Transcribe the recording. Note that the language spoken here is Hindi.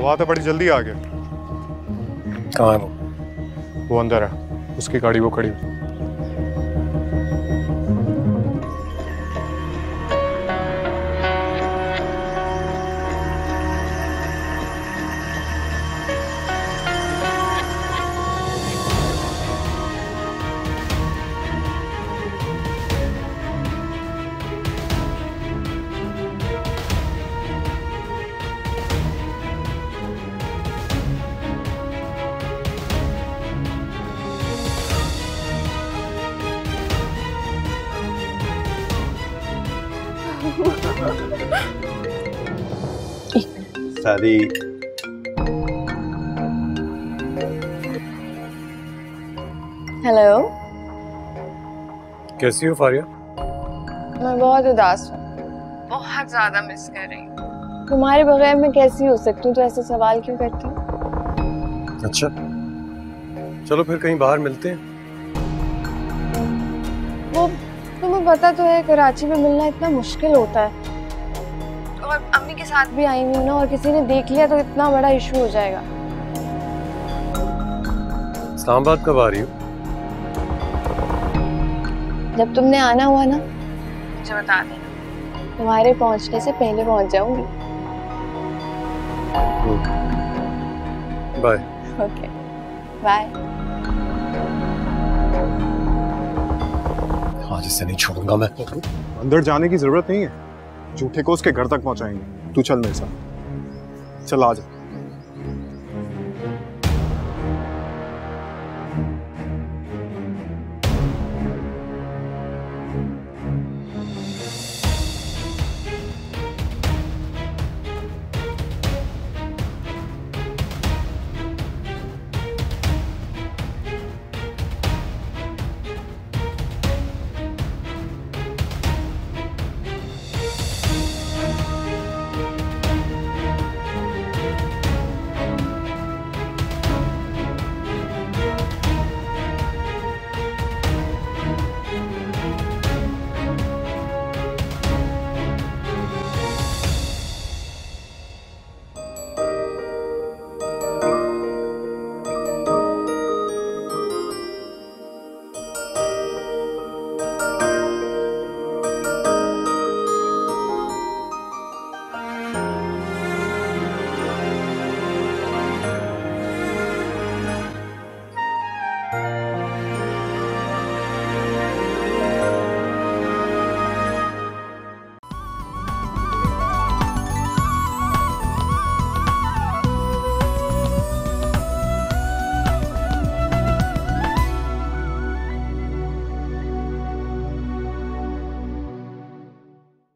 क्या बात है बड़ी जल्दी आ गया। कहाँ है वो? वो अंदर है। उसकी गाड़ी वो खड़ी है। शादी हेलो कैसी हो फारिया? मैं बहुत उदास हूँ। बहुत ज़्यादा मिस कर रही हूँ। तुम्हारे बगैर मैं कैसी हो सकती हूँ? तो ऐसे सवाल क्यों करती हूँ? अच्छा। चलो फिर कहीं बाहर मिलते हैं। वो तुम्हें पता तो है कराची में मिलना इतना मुश्किल होता है। और अम्मी के साथ भी आई हुई हूँ ना और किसी ने देख लिया तो इतना बड़ा इशू हो जाएगा। इस्लामाबाद कब आ रही हो? जब तुमने आना हुआ ना मुझे बता देना। तुम्हारे पहुँचने से पहले पहुँच जाऊँगी। बाय ओके बाय आज इसे नहीं छोड़ूँगा मैं। अंदर जाने की ज़रूरत नहीं है। झूठे को उसके घर तक पहुंचाएँगे। तू चल मेरे साथ। चल आ जा।